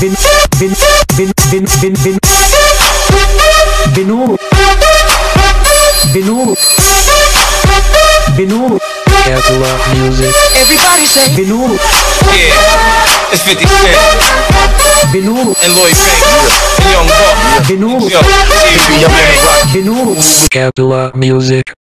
bin bin bin bin bin bin binu binu binu Kapila Music. Everybody say binu Yeah, it's 50 Cent Binu and Lloyd Banks and Young Buck. yeah. Binu Yo, see you, man. Music.